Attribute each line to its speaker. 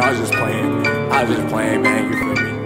Speaker 1: I was just playing. I was just playing, man. You feel me?